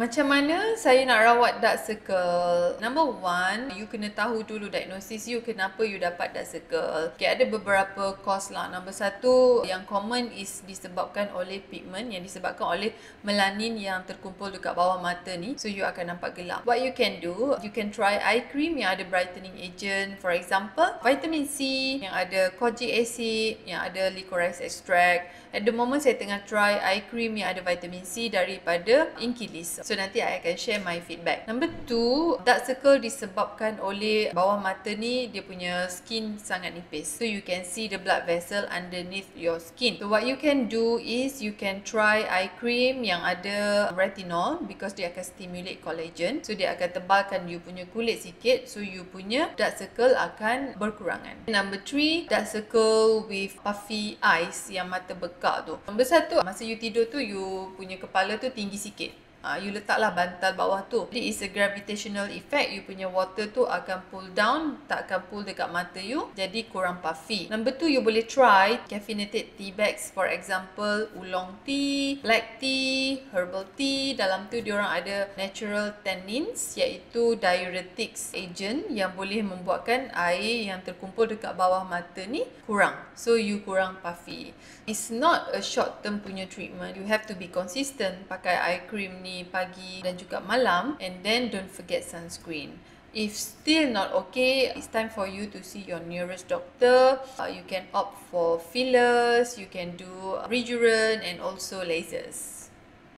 Macam mana saya nak rawat dark circle? Number one, you kena tahu dulu diagnosis you kenapa you dapat dark circle. Okay, ada beberapa cause lah. Number satu, yang common is disebabkan oleh pigment yang disebabkan oleh melanin yang terkumpul dekat bawah mata ni. So, you akan nampak gelap. What you can do, you can try eye cream yang ada brightening agent. For example, vitamin C yang ada kojic acid, yang ada licorice extract. At the moment, saya tengah try eye cream yang ada vitamin C daripada Inkilis. So nanti I akan share my feedback. Number two, dark circle disebabkan oleh bawah mata ni dia punya skin sangat nipis. So you can see the blood vessel underneath your skin. So what you can do is you can try eye cream yang ada retinol because dia akan stimulate collagen. So dia akan tebalkan you punya kulit sikit so you punya dark circle akan berkurangan. Number three, dark circle with puffy eyes yang mata bekak tu. Number satu, masa you tidur tu you punya kepala tu tinggi sikit. Uh, you letaklah bantal bawah tu. Jadi is a gravitational effect. You punya water tu akan pull down. Tak akan pull dekat mata you. Jadi kurang puffy. Number two, you boleh try caffeinated tea bags. For example, oolong tea, black tea, herbal tea. Dalam tu diorang ada natural tannins iaitu diuretics agent yang boleh membuatkan air yang terkumpul dekat bawah mata ni kurang. So you kurang puffy. It's not a short term punya treatment. You have to be consistent pakai eye cream ni ni pagi dan juga malam and then don't forget sunscreen. If still not okay, it's time for you to see your nearest doctor. Uh, you can opt for fillers, you can do Rejuren and also lasers.